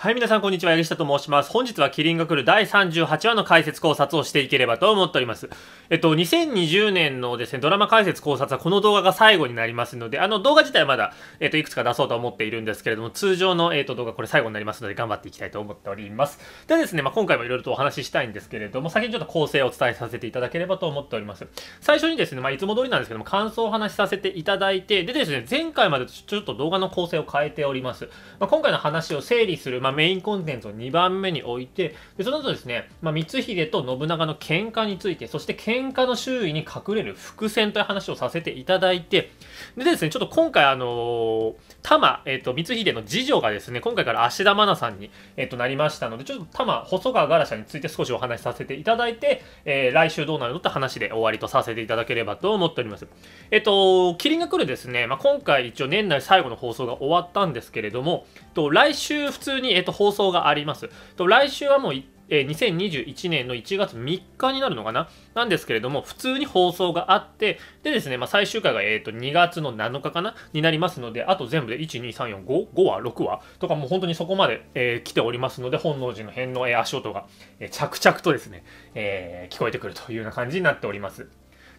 はい、皆さんこんにちは、柳下と申します。本日はキリンが来る第38話の解説考察をしていければと思っております。えっと、2020年のですね、ドラマ解説考察はこの動画が最後になりますので、あの動画自体はまだ、えっと、いくつか出そうと思っているんですけれども、通常の、えっと、動画これ最後になりますので頑張っていきたいと思っております。でですね、まあ、今回もいろいろとお話ししたいんですけれども、先にちょっと構成をお伝えさせていただければと思っております。最初にですね、まあ、いつも通りなんですけども、感想をお話しさせていただいて、でですね、前回までちょっと動画の構成を変えております。まあ、今回の話を整理する、まあ、メインコンテンツを2番目に置いて、でその後ですね、まあ、光秀と信長の喧嘩について、そして喧嘩の周囲に隠れる伏線という話をさせていただいて、でですね、ちょっと今回あのー、玉、えっ、ー、と、光秀の次女がですね、今回から芦田愛菜さんに、えっ、と、なりましたので、ちょっと玉、細川ガラシャについて少しお話しさせていただいて、えー、来週どうなるのって話で終わりとさせていただければと思っております。えっ、と、キリンが来るですね、まあ、今回一応年内最後の放送が終わったんですけれども、と来週普通に、えっ、と、放送があります。と来週はもうえー、2021年の1月3日になるのかな？なんですけれども、普通に放送があって、でですね、まあ、最終回が、えーと、2月の7日かな？になりますので、あと全部で1、2、3、4、5、5話、6話とかもう本当にそこまで、えー、来ておりますので、本能寺の変の、えー、足音が、えー、着々とですね、えー、聞こえてくるというような感じになっております。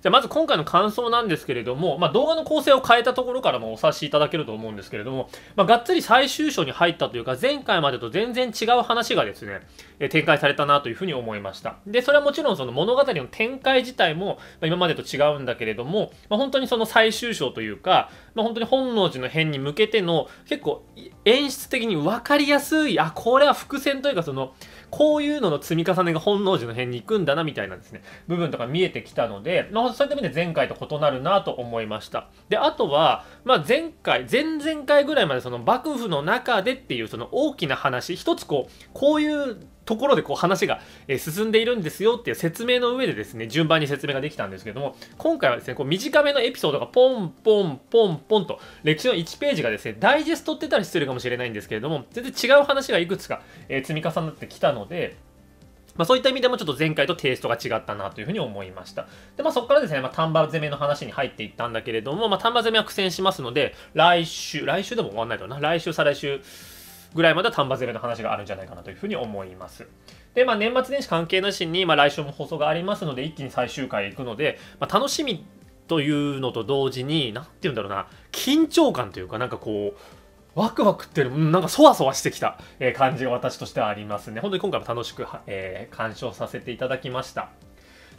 じゃあまず今回の感想なんですけれども、まあ、動画の構成を変えたところからもお察しいただけると思うんですけれども、まあ、がっつり最終章に入ったというか、前回までと全然違う話がですね、え展開されたなというふうに思いました。で、それはもちろんその物語の展開自体も、ま今までと違うんだけれども、まあ、本当にその最終章というか、ま、本当に本能寺の変に向けての結構演出的に分かりやすい、あ、これは伏線というかその、こういうのの積み重ねが本能寺の辺に行くんだなみたいなですね、部分とか見えてきたので、まあ、そういった意味で前回と異なるなと思いました。で、あとは、まあ、前回、前々回ぐらいまでその幕府の中でっていうその大きな話、一つこう、こういうところでこう話が進んでいるんですよっていう説明の上でですね、順番に説明ができたんですけども、今回はですね、こう短めのエピソードがポンポンポンポンと、歴史の1ページがですね、ダイジェストってたら失礼かもしれないんですけれども、全然違う話がいくつか、積み重なってきたので、まあ、そういった意味でもちょっと前回とテイストが違ったなというふうに思いました。で、まあ、そこからですね、まあ、丹波攻めの話に入っていったんだけれども、まあ、丹波攻めは苦戦しますので、来週、来週でも終わんないだろうな、来週、再来週ぐらいまでは丹波攻めの話があるんじゃないかなというふうに思います。で、まあ、年末年始関係なしに、まあ、来週も放送がありますので、一気に最終回行くので、まあ、楽しみというのと同時に、なんて言うんだろうな、緊張感というか、なんかこう、ワクワクっていうの、なんかそわそわしてきた、え感じが私としてはありますね。本当に今回も楽しく、えー、鑑賞させていただきました。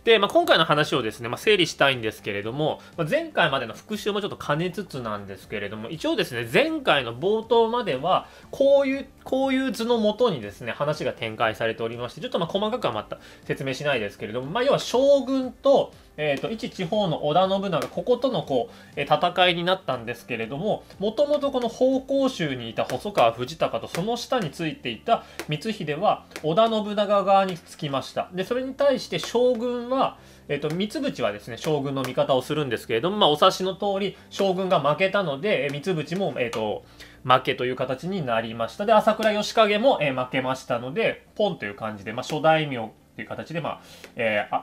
で、まあ、今回の話をですね、まあ、整理したいんですけれども、まあ、前回までの復習もちょっと兼ねつつなんですけれども、一応ですね、前回の冒頭までは、こういう、こういう図のもとにですね、話が展開されておりまして、ちょっとま細かくはまた説明しないですけれども、まあ、要は将軍と、えーと、一地方の織田信長こことのこう、え戦いになったんですけれどももともとこの方向州にいた細川藤孝とその下についていた光秀は織田信長側につきました。でそれに対して将軍はえーと、三淵はですね将軍の味方をするんですけれども、まあ、お察しの通り将軍が負けたので三淵も、えーと、負けという形になりました。で朝倉義景も、えー、負けましたのでポンという感じで、まあ、諸大名という形で、まあえー、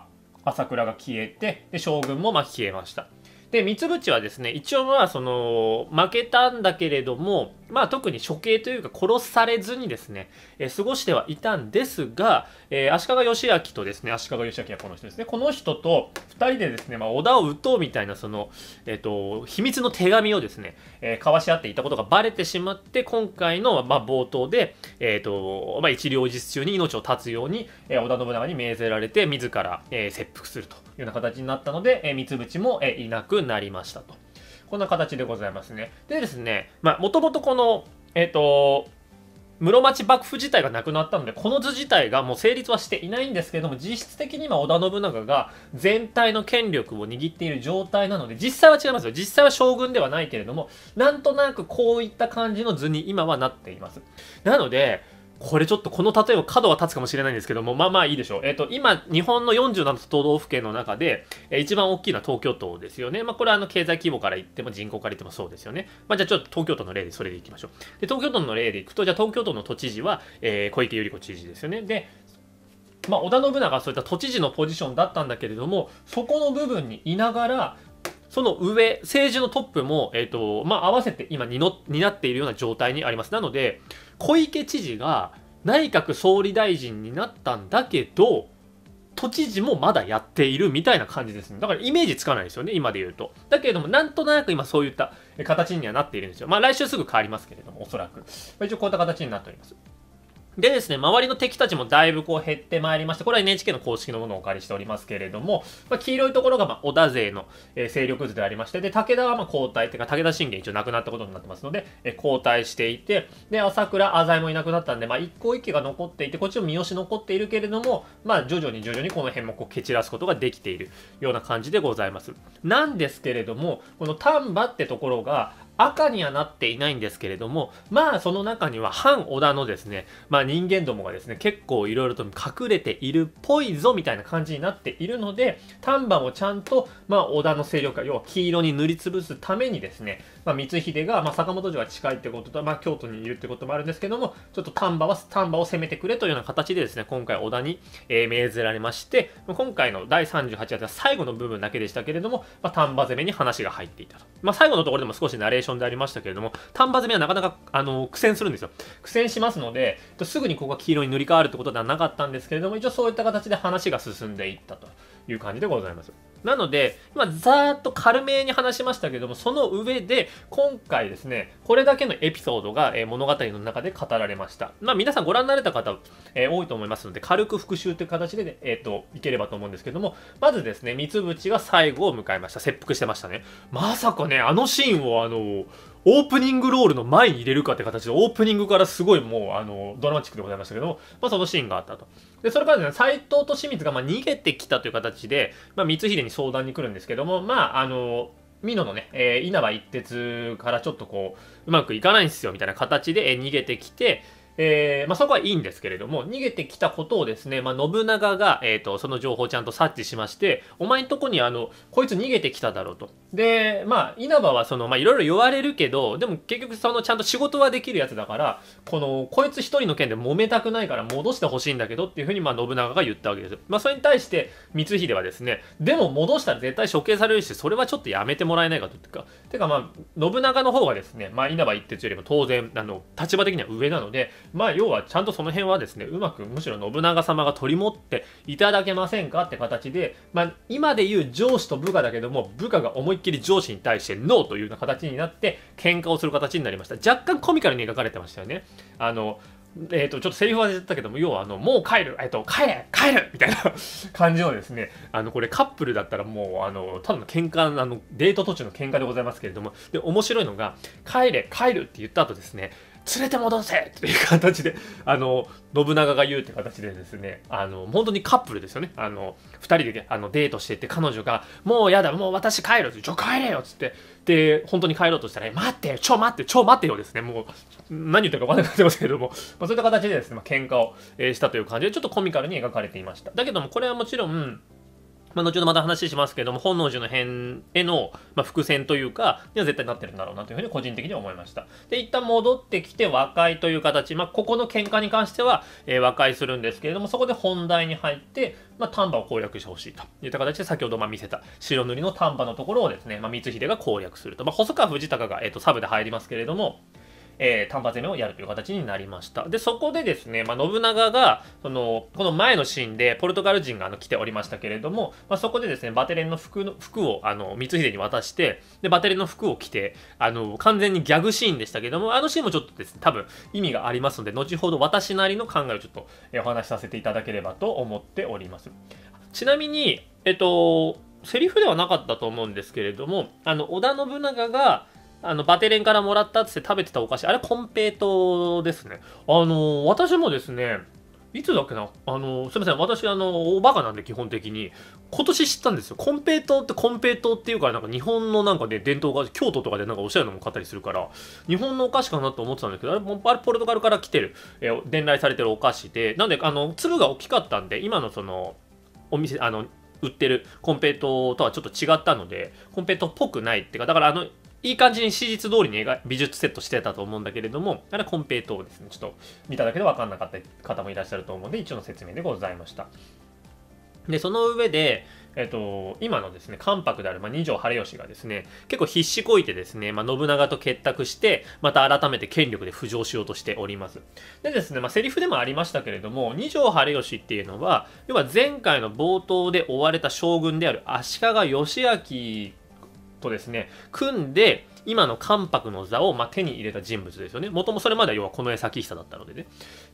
朝倉が消えてで将軍もま消えました。で三淵はですね一応まあその負けたんだけれどもまあ特に処刑というか殺されずにですね、えー、過ごしてはいたんですが、えー、足利義明とですね足利義明はこの人ですねこの人と2人でですね、まあ、織田を討とうみたいなその、えっ、ー、と秘密の手紙をですね、え交わし合っていたことがバレてしまって今回の、まあ、冒頭で、えっとまあ、一両日中に命を絶つように、え織田信長に命ぜられて自ら、え切腹すると。いうような形になったので、え三淵も、えいなくなりましたと。こんな形でございますね。でですね、まあ、もともとこの、えっ、ー、と、室町幕府自体がなくなったので、この図自体がもう成立はしていないんですけれども、実質的に今織田信長が全体の権力を握っている状態なので、実際は違いますよ。実際は将軍ではないけれども、なんとなくこういった感じの図に今はなっています。なので、これちょっとこの例えば角は立つかもしれないんですけども、まあまあいいでしょう。えっ、ー、と、今、日本の47都道府県の中で、えー、一番大きいのは東京都ですよね。まあこれはあの経済規模から言っても人口から言ってもそうですよね。まあじゃあちょっと東京都の例でそれでいきましょう。で、東京都の例でいくと、じゃあ東京都の都知事は、えー、小池百合子知事ですよね。で、まあ織田信長はそういった都知事のポジションだったんだけれども、そこの部分にいながら、その上、政治のトップも、えっ、ー、と、まあ、合わせて今にの、担っているような状態にあります。なので、小池知事が内閣総理大臣になったんだけど都知事もまだやっているみたいな感じですね。だからイメージつかないですよね、今で言うと。だけれども、なんとなく今そういった形にはなっているんですよ。まあ来週すぐ変わりますけれども、おそらく。ま、一応こういった形になっております。でですね、周りの敵たちもだいぶこう減ってまいりまして、これは NHK の公式のものをお借りしておりますけれども、まあ、黄色いところがま織田勢の、え、勢力図でありまして、で、武田はま交代っていうか、武田信玄一応亡くなったことになってますので、え、交代していて、で、朝倉、浅井もいなくなったんで、まあ、一個一揆が残っていて、こっちも三好残っているけれども、まあ、徐々に徐々にこの辺もこう蹴散らすことができているような感じでございます。なんですけれども、この丹波ってところが、赤にはなっていないんですけれども、まあその中には反織田のですね、まあ人間どもがですね、結構いろいろと隠れているっぽいぞみたいな感じになっているので、丹波をちゃんと、まあ織田の勢力が要は黄色に塗りつぶすためにですね、まあ光秀が、まあ坂本城が近いってことと、まあ京都にいるってこともあるんですけども、ちょっと丹波は、丹波を攻めてくれというような形でですね、今回織田に、えー、命ぜられまして、今回の第38話では最後の部分だけでしたけれども、まあ丹波攻めに話が入っていたと。まあ最後のところでも少しナレーションでありましたけれども、丹波攻めはなかなか、あの、苦戦するんですよ。苦戦しますので、すぐにここが黄色に塗り替わるってことではなかったんですけれども、一応そういった形で話が進んでいったという感じでございます。なので、今、ざーっと軽めに話しましたけども、その上で、今回ですね、これだけのエピソードが、え、物語の中で語られました。まあ、皆さんご覧になれた方、え、多いと思いますので、軽く復習という形で、ね、えっ、ー、と、いければと思うんですけども、まずですね、三淵が最後を迎えました。切腹してましたね。まさかね、あのシーンを、あの、オープニングロールの前に入れるかって形で、オープニングからすごいもう、あの、ドラマチックでございましたけども、まあ、そのシーンがあったと。で、それからですね、斎藤と清水が、ま、逃げてきたという形で、まあ、光秀に相談に来るんですけども、まあ、あの、美濃のね、えー、稲葉一徹からちょっとこう、うまくいかないんですよ、みたいな形で、えー、逃げてきて、えー、まあ、そこはいいんですけれども、逃げてきたことをですね、まあ、信長が、えっ、ー、と、その情報をちゃんと察知しまして、お前んとこにあの、こいつ逃げてきただろうと。で、まあ、稲葉はその、まあ、いろいろ言われるけど、でも結局その、ちゃんと仕事はできるやつだから、この、こいつ一人の件で揉めたくないから戻してほしいんだけどっていうふうに、まあ、信長が言ったわけです。まあ、それに対して、光秀はですね、でも戻したら絶対処刑されるし、それはちょっとやめてもらえないかと。てか、てかまあ、信長の方がですね、まあ、稲葉一徹よりも当然、あの、立場的には上なので、まあ、要はちゃんとその辺はですね、うまくむしろ信長様が取り持っていただけませんかって形で、まあ、今で言う上司と部下だけども、部下が思いっきり上司に対してノーというような形になって、喧嘩をする形になりました。若干コミカルに描かれてましたよね。あの、えっ、ー、と、ちょっとセリフは出たけども、要は、あの、もう帰る、えっ、ー、と、帰れ帰る みたいな感じのですね、あの、これカップルだったらもう、あの、ただの喧嘩、あの、デート途中の喧嘩でございますけれども、で、面白いのが、帰れ帰るって言った後ですね、連れて戻せ っていう形で、あの、信長が言うって形でですね、あの、本当にカップルですよね。あの、二人であのデートしてて、彼女が、もうやだ、もう私帰るって、ちょ、帰れよっつって、で、本当に帰ろうとしたら、待って、ちょ、待って、ちょ、待ってよですね。もう、何言ってるか分からなくなってますけれども、まあ、そういった形でですね、まあ、喧嘩を、え、したという感じで、ちょっとコミカルに描かれていました。だけども、これはもちろん、まあ、後ほどまた話しますけども、本能寺の変への、まあ、伏線というか、には絶対なってるんだろうなというふうに個人的には思いました。で、一旦戻ってきて和解という形、まあ、ここの喧嘩に関しては、えー、和解するんですけれども、そこで本題に入って、まあ、丹波を攻略してほしいといった形で、先ほどまあ見せた白塗りの丹波のところをですね、まあ、光秀が攻略すると。まあ、細川藤孝が、えーとサブで入りますけれども、えー、単発攻めをやるという形になりました。で、そこでですね、まあ、信長が、その、この前のシーンで、ポルトガル人があの来ておりましたけれども、まあ、そこでですね、バテレンの服の服を、あの、光秀に渡して、で、バテレンの服を着て、あの、完全にギャグシーンでしたけども、あのシーンもちょっとですね、多分意味がありますので、後ほど私なりの考えをちょっと、えお話しさせていただければと思っております。ちなみに、えっと、セリフではなかったと思うんですけれども、あの、織田信長が、あの、バテレンからもらったっつって食べてたお菓子、あれ、コンペイトですね。あの、私もですね、いつだっけな？あの、すみません。私、あの、おバカなんで基本的に。今年知ったんですよ。コンペイトってコンペイトっていうから、なんか日本のなんかね、伝統が、京都とかでなんかおしゃれなもの買ったりするから、日本のお菓子かなと思ってたんだけど、あれ、あれポルトガルから来てる、えー、伝来されてるお菓子で、なんで、あの、粒が大きかったんで、今のその、お店、あの、売ってるコンペイトとはちょっと違ったので、コンペイトっぽくないっていうか、だからあの、いい感じに史実通りに美術セットしてたと思うんだけれども、あれはコンペイトをですね、ちょっと見ただけで分かんなかった方もいらっしゃると思うので、一応の説明でございました。で、その上で、えっと、今のですね、関白である、まあ、二条晴吉がですね、結構必死こいてですね、まあ、信長と結託して、また改めて権力で浮上しようとしております。でですね、まあ、セリフでもありましたけれども、二条晴吉っていうのは、要は前回の冒頭で追われた将軍である足利義明とですね、組んで、今の関白の座を、ま、手に入れた人物ですよね。もともそれまでは要はこの江崎久だったのでね。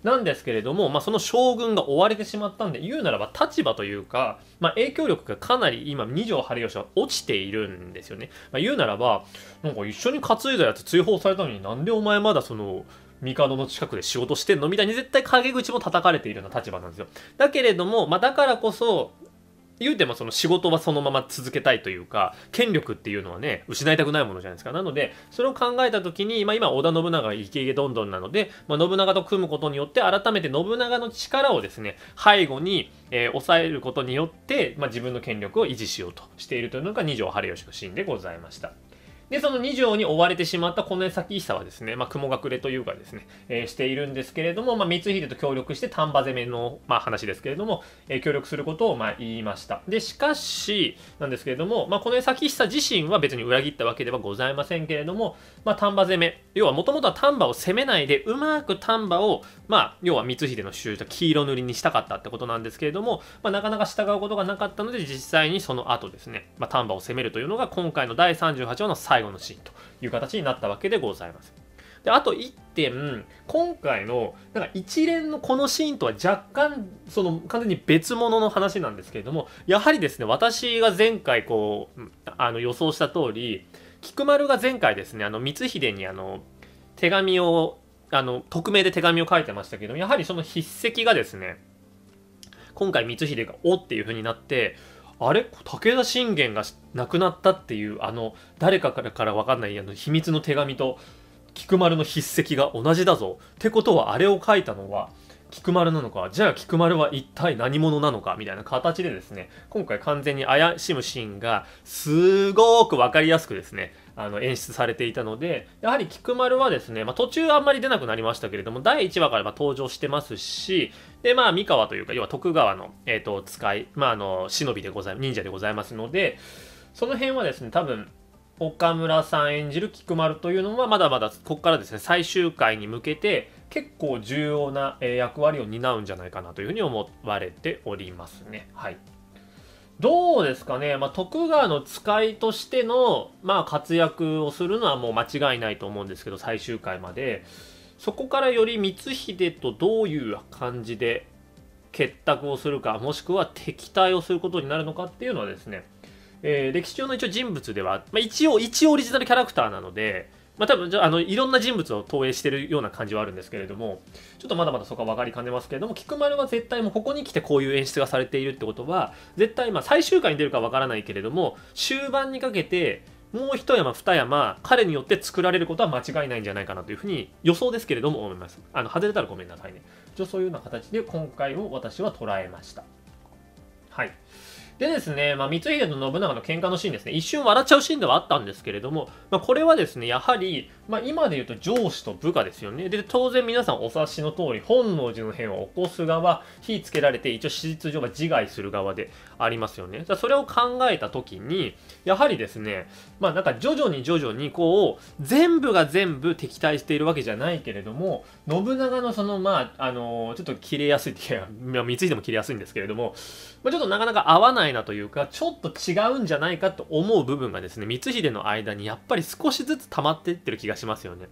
なんですけれども、まあ、その将軍が追われてしまったんで、言うならば立場というか、まあ、影響力がかなり今、二条晴吉は落ちているんですよね。まあ、言うならば、なんか一緒に担いだやつ追放されたのになんでお前まだその、帝の近くで仕事してんの？みたいに絶対陰口も叩かれているような立場なんですよ。だけれども、まあ、だからこそ、言うてもその仕事はそのまま続けたいというか権力っていうのはね失いたくないものじゃないですかなのでそれを考えた時に、まあ、今織田信長がイケイケどんどんなので、まあ、信長と組むことによって改めて信長の力をですね背後に、えー、抑えることによって、まあ、自分の権力を維持しようとしているというのが二条晴吉のシーンでございました。で、その2条に追われてしまった近衛先久はですね、まあ、雲隠れというかですね、えー、しているんですけれども、まあ、光秀と協力して丹波攻めの、まあ、話ですけれども、えー、協力することを、まあ、言いました。で、しかし、なんですけれども、まあ、近衛先久自身は別に裏切ったわけではございませんけれども、まあ、丹波攻め、要はもともとは丹波を攻めないで、うまく丹波を、まあ、要は光秀の主張した黄色塗りにしたかったってことなんですけれども、まあ、なかなか従うことがなかったので、実際にその後ですね、まあ、丹波を攻めるというのが今回の第38話の最後のシーンという形になったわけでございます。であと1点今回のなんか一連のこのシーンとは若干その完全に別物の話なんですけれどもやはりですね私が前回こうあの予想した通り菊丸が前回ですねあの光秀にあの手紙をあの匿名で手紙を書いてましたけどやはりその筆跡がですね今回光秀が「お」っていう風になってあれ？武田信玄が亡くなったっていうあの誰かからから分かんないあの秘密の手紙と菊丸の筆跡が同じだぞ。ってことはあれを書いたのは菊丸なのか？じゃあ菊丸は一体何者なのか？みたいな形でですね今回完全に怪しむシーンがすごく分かりやすくですねあの演出されていたのでやはり菊丸はですね、まあ、途中あんまり出なくなりましたけれども第1話からま登場してますしでまあ三河というか要は徳川の、えーと、使い、まあ、あの忍びでございます忍者でございますのでその辺はですね多分岡村さん演じる菊丸というのはまだまだここからですね最終回に向けて結構重要な役割を担うんじゃないかなというふうに思われておりますね。はいどうですかね、まあ、徳川の使いとしての、まあ、活躍をするのはもう間違いないと思うんですけど最終回まで。そこからより光秀とどういう感じで結託をするかもしくは敵対をすることになるのかっていうのはですね、えー、歴史上の一応人物では、まあ、一応一応オリジナルキャラクターなのでまあ、多分あのいろんな人物を投影してるような感じはあるんですけれどもちょっとまだまだそこは分かりかねますけれども菊丸は絶対もうここに来てこういう演出がされているってことは絶対まあ最終回に出るか分からないけれども終盤にかけてもう一山二山彼によって作られることは間違いないんじゃないかなというふうに予想ですけれども思います。あの外れたらごめんなさいね。一応そういうような形で今回を私は捉えました。はい。でですね、まあ、光秀と信長の喧嘩のシーンですね、一瞬笑っちゃうシーンではあったんですけれども、まあ、これはですね、やはり、まあ、今で言うと上司と部下ですよね。で、当然皆さんお察しの通り、本能寺の変を起こす側、火つけられて、一応史実上は自害する側でありますよね。それを考えた時に、やはりですね、まあなんか徐々に徐々にこう、全部が全部敵対しているわけじゃないけれども、信長のその、まあ、あのー、ちょっと切れやすいっていうか、三井でも切れやすいんですけれども、まあ、ちょっとなかなか合わないなというか、ちょっと違うんじゃないかと思う部分がですね、光秀の間にやっぱり少しずつ溜まっていってる気がしますよね。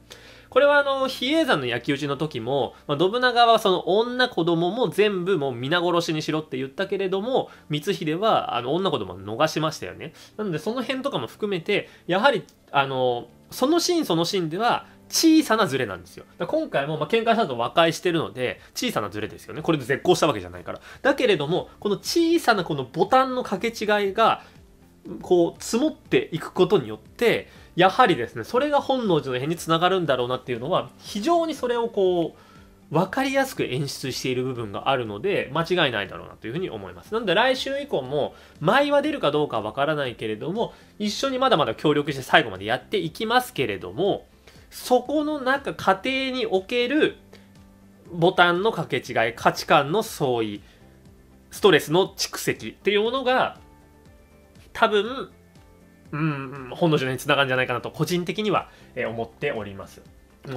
これはあの、比叡山の焼き討ちの時も、まあ、信長はその女子供も全部もう皆殺しにしろって言ったけれども、光秀はあの女子供を逃しましたよね。なのでその辺とかも含めて、やはり、あの、そのシーンそのシーンでは、小さなズレなんですよ。だ今回もまあ喧嘩したと和解してるので、小さなズレですよね。これで絶交したわけじゃないから。だけれども、この小さなこのボタンの掛け違いが、こう、積もっていくことによって、やはりですね、それが本能寺の変につながるんだろうなっていうのは、非常にそれをこう、分かりやすく演出している部分があるので、間違いないだろうなというふうに思います。なので来週以降も、舞は出るかどうかは分からないけれども、一緒にまだまだ協力して最後までやっていきますけれども、そこの中、家庭におけるボタンの掛け違い、価値観の相違ストレスの蓄積っていうものが多分うん本能寺の変につながるんじゃないかなと個人的には思っております。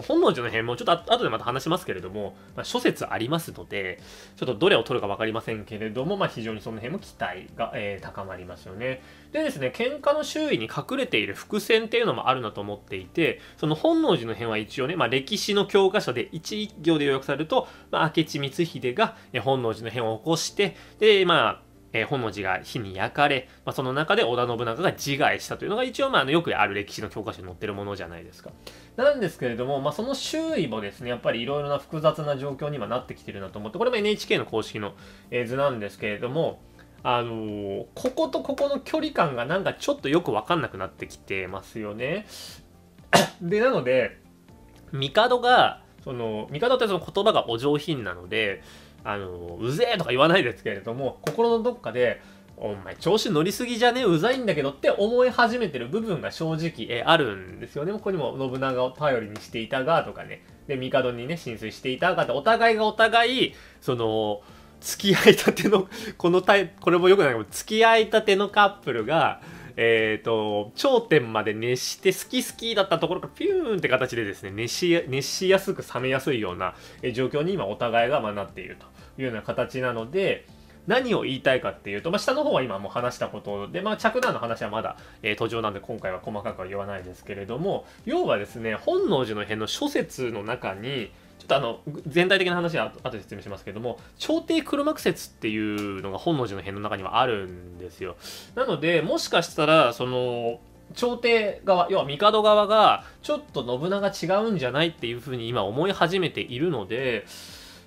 本能寺の変もちょっと後でまた話しますけれども、まあ、諸説ありますので、ちょっとどれを取るか分かりませんけれども、まあ、非常にその辺も期待が、えー、高まりますよね。でですね、喧嘩の周囲に隠れている伏線っていうのもあるなと思っていて、その本能寺の変は一応ね、まあ、歴史の教科書で一行で予約されると、まあ、明智光秀が本能寺の変を起こして、で、まあ、えー、本能寺が火に焼かれ、まあ、その中で織田信長が自害したというのが一応、まあの、よくある歴史の教科書に載ってるものじゃないですか。なんですけれども、まあ、その周囲もですね、やっぱりいろいろな複雑な状況にはなってきてるなと思って、これも NHK の公式の図なんですけれども、あのー、こことここの距離感がなんかちょっとよくわかんなくなってきてますよね。で、なので、帝が、その、帝ってその言葉がお上品なので、あのうぜえとか言わないですけれども心のどっかでお前調子乗りすぎじゃね？うざいんだけどって思い始めてる部分が正直えあるんですよね。ここにも信長を頼りにしていたがとかね。で、帝にね、浸水していたがって、お互いがお互い、その、付き合いたての、このタイ、これもよくないけど、付き合いたてのカップルが、えっ、ー、と、頂点まで熱して好き好きだったところからピューンって形でですね、熱し、熱しやすく冷めやすいような状況に今お互いがまなっているというような形なので、何を言いたいかっていうと、まあ、下の方は今もう話したことで、まあ、着弾の話はまだ、えー、途上なんで今回は細かくは言わないですけれども、要はですね、本能寺の変の諸説の中に、ちょっとあの全体的な話は後で説明しますけども朝廷黒幕説っていうのが本能寺の変の中にはあるんですよ。なのでもしかしたらその朝廷側要は帝側がちょっと信長違うんじゃないっていうふうに今思い始めているので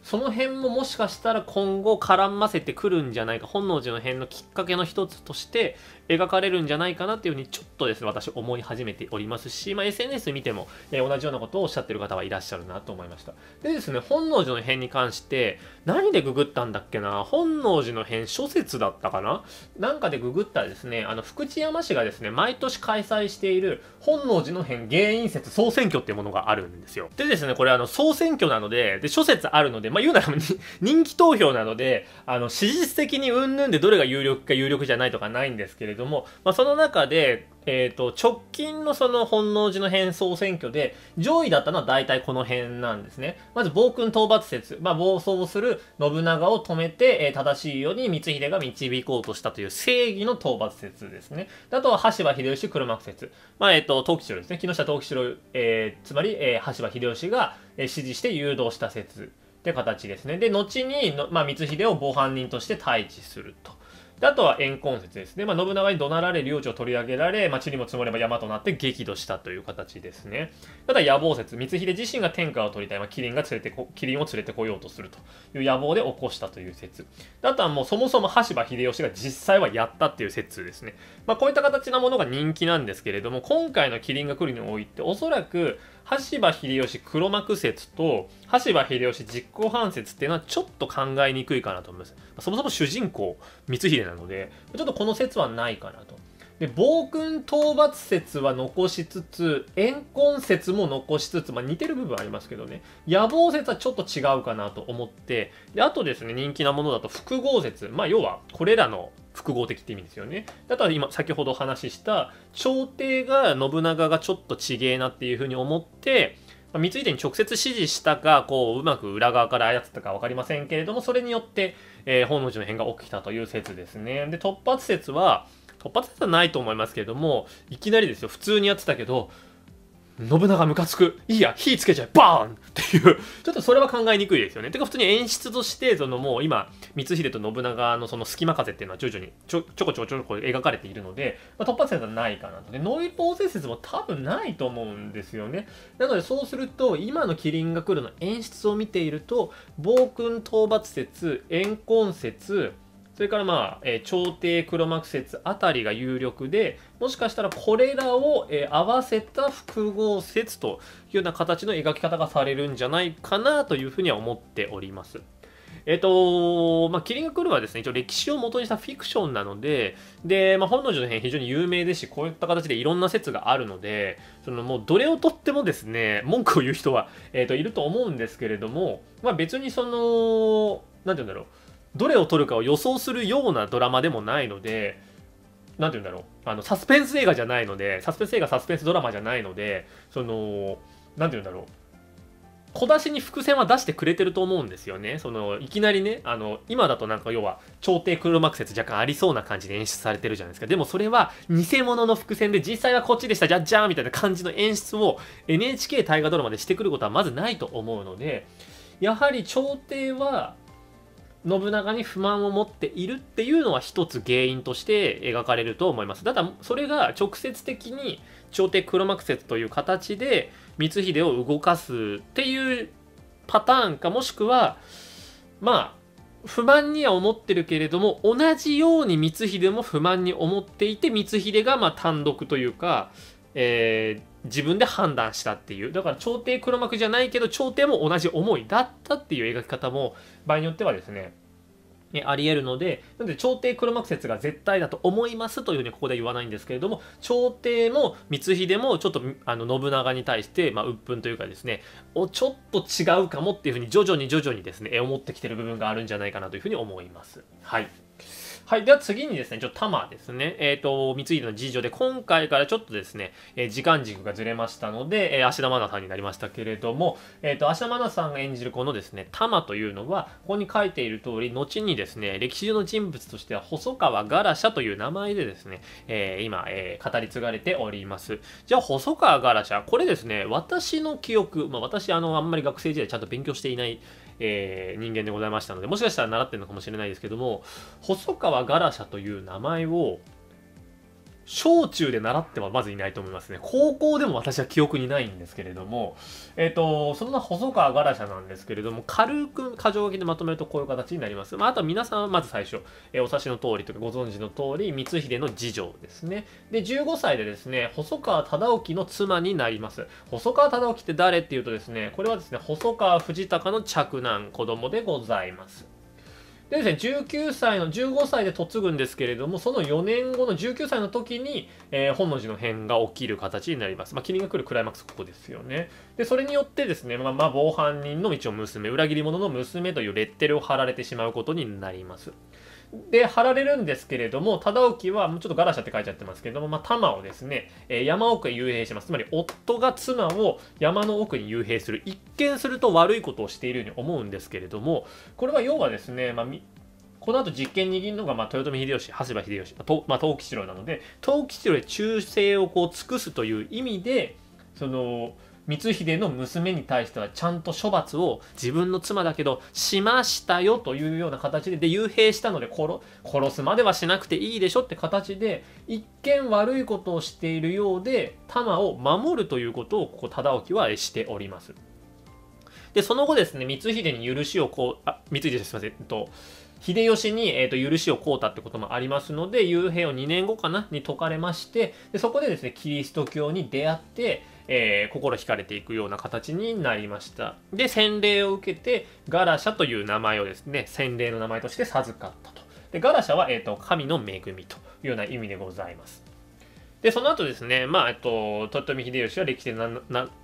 その辺ももしかしたら今後絡ませてくるんじゃないか本能寺の変のきっかけの一つとして描かれるんじゃないかなっていうふうにちょっとですね私思い始めておりますし、まあ、SNS 見ても、えー、同じようなことをおっしゃってる方はいらっしゃるなと思いました。でですね本能寺の変に関して何でググったんだっけな？本能寺の変諸説だったかな？なんかでググったですねあの福知山市がですね毎年開催している本能寺の変原因説総選挙っていうものがあるんですよ。でですねこれあの総選挙なのでで諸説あるのでまあ言うなら 人気投票なのであの史実的にうんぬんでどれが有力か有力じゃないとかないんですけれども、まあ、その中で、えーと、直近のその本能寺の変総選挙で上位だったのは大体この辺なんですね。まず暴君討伐説、まあ、暴走する信長を止めて、えー、正しいように光秀が導こうとしたという正義の討伐説ですね。あとは羽柴秀吉黒幕説、まあえーと、藤吉郎ですね木下藤吉郎、えー、つまり、えー、羽柴秀吉が、え、指示して誘導した説って形ですね。で後にの、まあ、光秀を模範人として対峙すると。であとは怨恨説ですね。まあ、信長に怒鳴られ、領地を取り上げられ、まあ、地にも積もれば山となって激怒したという形ですね。ただ野望説、光秀自身が天下を取りたい、まあ、キリンが連れてこ、キリンを連れてこようとするという野望で起こしたという説。あとはもうそもそも羽柴秀吉が実際はやったっていう説ですね。まあ、こういった形なものが人気なんですけれども、今回のキリンが来るにおいて、おそらく、羽柴秀吉黒幕説と羽柴秀吉実行犯説っていうのはちょっと考えにくいかなと思います。そもそも主人公光秀なのでちょっとこの説はないかなと。で暴君討伐説は残しつつ怨恨説も残しつつ、まあ、似てる部分ありますけどね野望説はちょっと違うかなと思ってであとですね人気なものだと複合説まあ要はこれらの複合的って意味ですよね。あとは今先ほどお話しした朝廷が信長がちょっとちげえなっていうふうに思ってま光秀に直接指示したかこううまく裏側から操ったか分かりませんけれどもそれによって、えー、本能寺の変が起きたという説ですね。で突発説は突発説はないと思いますけれどもいきなりですよ普通にやってたけど信長ムカつく。いいや火つけちゃえバーン！っていう。ちょっとそれは考えにくいですよね。てか普通に演出としてそのもう今光秀と信長のその隙間風っていうのは徐々にちょちょこちょこちょこ描かれているので、まあ、突発説はないかなと。でノイローゼ説も多分ないと思うんですよね。なのでそうすると今のキリンが来るの演出を見ていると暴君討伐説怨恨説それからまあ、えー、朝廷黒幕説あたりが有力で、もしかしたらこれらを、えー、合わせた複合説というような形の描き方がされるんじゃないかなというふうには思っております。えっ、ー、と、まあ、キリが来るはですね、一応歴史を元にしたフィクションなので、で、まあ、本能寺の変非常に有名ですし、こういった形でいろんな説があるので、そのもうどれをとってもですね、文句を言う人は、えー、といると思うんですけれども、まあ、別にその、なんて言うんだろう、どれを撮るかを予想するようなドラマでもないので何て言うんだろうあのサスペンス映画じゃないのでサスペンス映画サスペンスドラマじゃないのでその何て言うんだろう小出しに伏線は出してくれてると思うんですよね。そのいきなりねあの今だとなんか要は朝廷黒幕説若干ありそうな感じで演出されてるじゃないですか。でもそれは偽物の伏線で実際はこっちでしたじゃじゃーみたいな感じの演出を NHK 大河ドラマでしてくることはまずないと思うのでやはり朝廷は信長に不満を持っているっていうのは一つ原因として描かれると思います。ただそれが直接的に朝廷黒幕説という形で光秀を動かすっていうパターンかもしくはまあ不満には思ってるけれども同じように光秀も不満に思っていて光秀がま単独というか、えー、自分で判断したっていうだから朝廷黒幕じゃないけど朝廷も同じ思いだったっていう描き方も場合によってはですねありえるので、なので朝廷黒幕説が絶対だと思いますというふうにここで言わないんですけれども、朝廷も光秀もちょっとあの信長に対して、まあ、鬱憤というかですね、おちょっと違うかもっていうふうに徐々に徐々にですね、思ってきてる部分があるんじゃないかなというふうに思います。はい。はい。では次にですね、ちょっと玉ですね。えっ、ー、と、三井の事情で、今回からちょっとですね、えー、時間軸がずれましたので、えー、芦田愛菜さんになりましたけれども、えっ、ー、と、芦田愛菜さんが演じるこのですね、玉というのは、ここに書いている通り、後にですね、歴史上の人物としては、細川ガラシャという名前でですね、え今、え語り継がれております。じゃあ、細川ガラシャ、これですね、私の記憶、まあ、私、あの、あんまり学生時代ちゃんと勉強していない、えー、人間でございましたので、もしかしたら習ってるのかもしれないですけども、細川ガラシャという名前を小中で習ってはまずいないと思いますね。高校でも私は記憶にないんですけれども、えっ、ー、と、そんな細川ガラシャなんですけれども、軽く箇条書きでまとめるとこういう形になります。まあ、あとは皆さんはまず最初、えー、お察しの通りとかご存知の通り、光秀の次女ですね。で、15歳でですね、細川忠興の妻になります。細川忠興って誰っていうとですね、これはですね、細川藤孝の嫡男、子供でございます。でですね、19歳の15歳で嫁ぐんですけれどもその4年後の19歳の時に、えー、本能寺の変が起きる形になります。まあ、キリンが来るクライマックスここですよね。でそれによってですね、まあ、まあ、防犯人の一応娘裏切り者の娘というレッテルを貼られてしまうことになります。で貼られるんですけれども忠興はもうちょっとガラシャって書いちゃってますけれども、まあ、玉をですね、えー、山奥へ幽閉します。つまり夫が妻を山の奥に幽閉する。一見すると悪いことをしているように思うんですけれどもこれは要はですね、まあ、この後実権握るのが、まあ、豊臣秀吉、羽柴秀吉、まあ、東吉郎なので、東吉郎へ忠誠をこう尽くすという意味で、その、光秀の娘に対してはちゃんと処罰を自分の妻だけどしましたよというような形でで幽閉したので殺すまではしなくていいでしょって形で一見悪いことをしているようで玉を守るということをここ忠興はしております。でその後ですね光秀に許しをこうあ光秀すいませんえっと秀吉に、えーと、許しを請うたってこともありますので幽閉を2年後かなに解かれましてでそこでですねキリスト教に出会ってえー、心惹かれていくような形になりました。で、洗礼を受けて、ガラシャという名前をですね、洗礼の名前として授かったと。で、ガラシャは、えーと、神の恵みというような意味でございます。で、その後ですね、まあ、えっと、豊臣秀吉は歴史で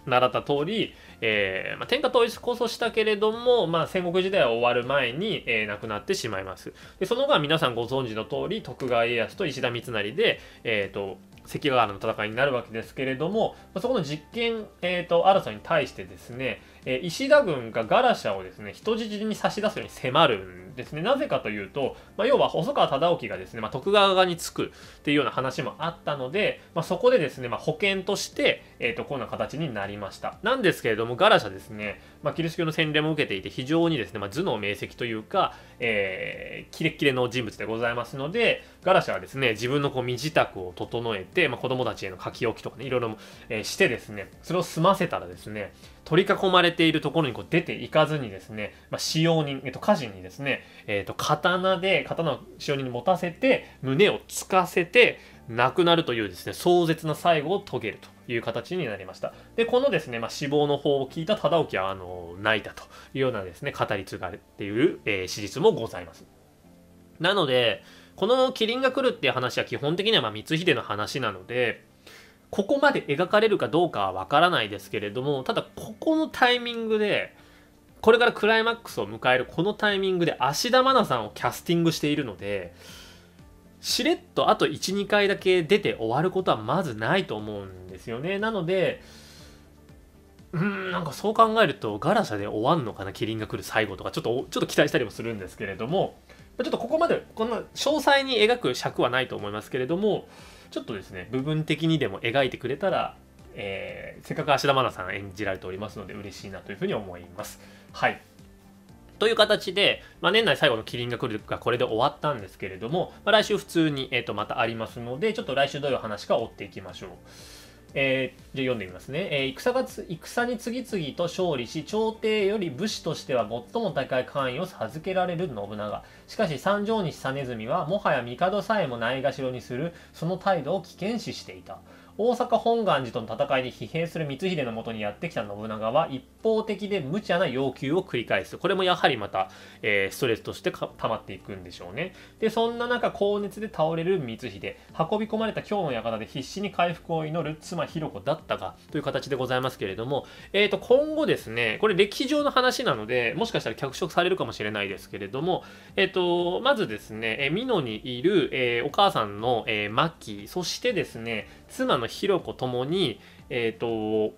習った通り、えーまあ、天下統一こそしたけれども、まあ、戦国時代は終わる前に、えー、亡くなってしまいます。でその後は皆さんご存知の通り徳川家康と石田三成で、えーと、関ヶ原の戦いになるわけですけれども、そこの実験、えーと、争いに対してですね、え、石田軍がガラシャをですね人質に差し出すように迫るんですね。なぜかというと、まあ、要は細川忠興がですね、まあ、徳川側につくっていうような話もあったので、まあ、そこでですね、ま、保険として、えーと、こんな形になりました。なんですけれどもガラシャですね、ま、キリスト教の洗礼も受けていて非常にですね、ま、頭脳明晰というか、えー、キレッキレの人物でございますのでガラシャはですね自分のこう身支度を整えて、まあ、子供たちへの書き置きとかねいろいろ、えー、してですねそれを済ませたらですね取り囲まれているところにこう出ていかずにですね、まあ、使用人、えっと、家人にですね、えっと、刀で、刀を使用人に持たせて、胸をつかせて、亡くなるというですね、壮絶な最後を遂げるという形になりました。で、このですね、まあ、死亡の方を聞いた忠興は、あの、泣いたというようなですね、語り継がれている、えー、史実もございます。なので、このキリンが来るっていう話は基本的にはま光秀の話なので、ここまで描かれるかどうかはわからないですけれどもただここのタイミングでこれからクライマックスを迎えるこのタイミングで芦田愛菜さんをキャスティングしているのでしれっとあと12回だけ出て終わることはまずないと思うんですよね。なのでうんなんかそう考えるとガラシャで終わんのかなキリンが来る最後とかちょっとちょっと期待したりもするんですけれどもちょっとここまでこんな詳細に描く尺はないと思いますけれどもちょっとですね部分的にでも描いてくれたら、えー、せっかく芦田愛菜さん演じられておりますので嬉しいなというふうに思います。はい。という形で、まあ、年内最後のキリンが来るがこれで終わったんですけれども、まあ、来週普通に、えー、とまたありますのでちょっと来週どういう話か追っていきましょう。えー、じゃ読んでみますね、えー、戦が戦に次々と勝利し朝廷より武士としては最も高い官位を授けられる信長。しかし三条西実はもはや帝さえもないがしろにするその態度を危険視していた。大阪本願寺との戦いで疲弊する光秀のもとにやってきた信長は一方的で無茶な要求を繰り返す。これもやはりまた、えー、ストレスとして溜まっていくんでしょうね。でそんな中高熱で倒れる光秀。運び込まれた今日の館で必死に回復を祈る妻ひろ子だったがという形でございますけれども、えー、と今後ですねこれ歴史上の話なのでもしかしたら脚色されるかもしれないですけれども、えー、とまずですね、美濃にいる、えー、お母さんの、えー、マッキーそしてですね妻のひろ子ともに、えっ、ー、と、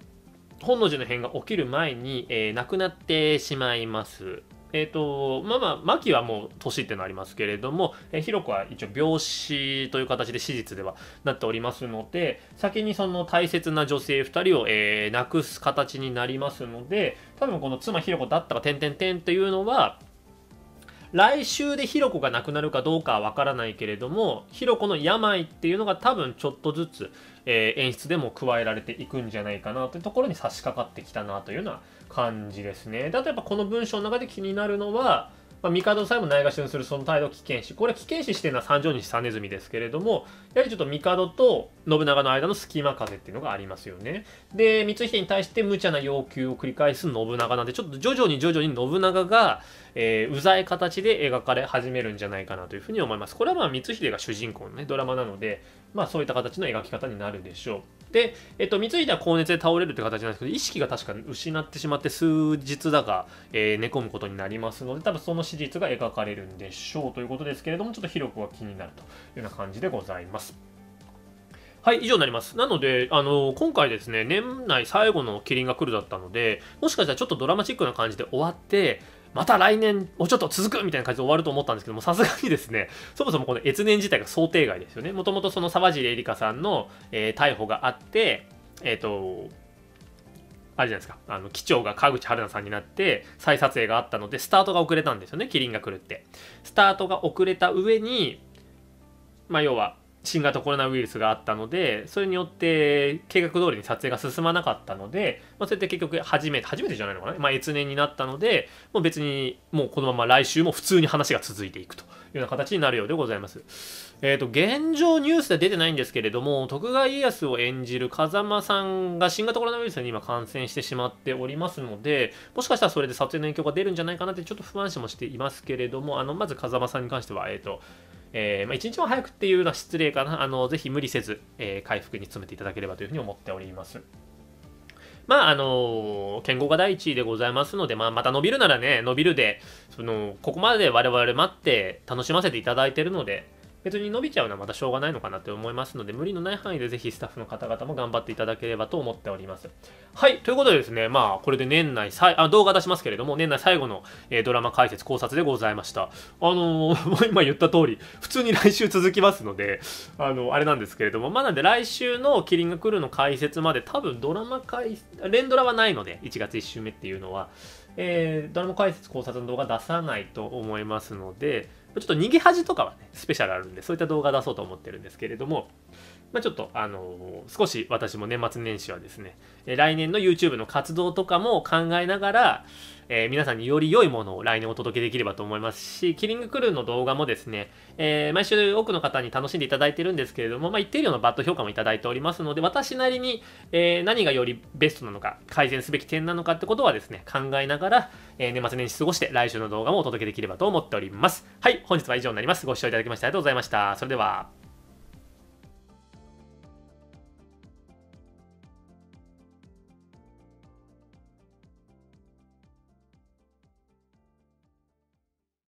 本能寺の変が起きる前に、えー、亡くなってしまいます。え、ー、と、まあまあ、牧はもう年っていうのありますけれども、えー、ひろ子は一応病死という形で史実ではなっておりますので、先にその大切な女性2人を、えー、亡くす形になりますので、多分この妻ひろ子だったか、てんてんてんっていうのは、来週でひろ子が亡くなるかどうかはわからないけれどもひろ子の病っていうのが多分ちょっとずつ、えー、演出でも加えられていくんじゃないかなというところに差し掛かってきたなというような感じですね。例えばこの文章の中で気になるのはまあ、帝さえもないがしろにするその態度を危険視。これ危険視してるのは三条西実純ですけれどもやはりちょっと帝と信長の間の隙間風っていうのがありますよね。で光秀に対して無茶な要求を繰り返す信長なんでちょっと徐々に徐々に信長が、えー、うざい形で描かれ始めるんじゃないかなというふうに思います。これはまあ光秀が主人公のねドラマなのでまあそういった形の描き方になるでしょう。で、えっと、光秀は高熱で倒れるって形なんですけど、意識が確か失ってしまって数日だが、えー、寝込むことになりますので、多分その史実が描かれるんでしょうということですけれども、ちょっと広くは気になるというような感じでございます。はい、以上になります。なので、あの今回ですね、年内最後のキリンが来るだったので、もしかしたらちょっとドラマチックな感じで終わって、また来年もうちょっと続くみたいな感じで終わると思ったんですけども、さすがにですね、そもそもこの越年自体が想定外ですよね。もともとその沢尻エリカさんの、えー、逮捕があって、えっ、ー、と、あれじゃないですか、あの、機長が川口春奈さんになって、再撮影があったので、スタートが遅れたんですよね、キリンが来るって。スタートが遅れた上に、まあ、要は、新型コロナウイルスがあったのでそれによって計画通りに撮影が進まなかったので、まあ、それで結局初めて初めてじゃないのかな、まあ、越年になったのでもう別にもうこのまま来週も普通に話が続いていくというような形になるようでございます。えっ、ー、と現状ニュースで出てないんですけれども徳川家康を演じる風間さんが新型コロナウイルスに今感染してしまっておりますのでもしかしたらそれで撮影の影響が出るんじゃないかなってちょっと不安視もしていますけれどもあのまず風間さんに関してはえっ、ー、とえー、まあ、一日も早くっていうのは失礼かな。あの、ぜひ無理せず、えー、回復に努めていただければというふうに思っております。まあ、あの健康が第一位でございますので、まあ、また伸びるならね、伸びるで、その、ここまで我々待って楽しませていただいているので、別に伸びちゃうのはまたしょうがないのかなって思いますので、無理のない範囲でぜひスタッフの方々も頑張っていただければと思っております。はい、ということでですね、まあ、これで年内最、あ動画出しますけれども、年内最後の、えー、ドラマ解説考察でございました。あのー、今言った通り、普通に来週続きますので、あの、あれなんですけれども、まあ、なんで来週のキリンが来るの解説まで多分ドラマ解、連ドラはないので、1月1週目っていうのは、えー、ドラマ解説考察の動画出さないと思いますので、ちょっと逃げ恥とかはね、スペシャルあるんで、そういった動画出そうと思ってるんですけれども、まあ、ちょっと、あのー、少し私も年末年始はですね、来年の YouTube の活動とかも考えながら、えー、皆さんにより良いものを来年お届けできればと思いますし、キリングクルーの動画もですね、えー、毎週多くの方に楽しんでいただいてるんですけれども、まあ、一定量のバッド評価もいただいておりますので、私なりに、えー、何がよりベストなのか、改善すべき点なのかってことはですね、考えながら、え年末年始過ごして来週の動画もお届けできればと思っております。はい、本日は以上になります。ご視聴いただきましてありがとうございました。それでは。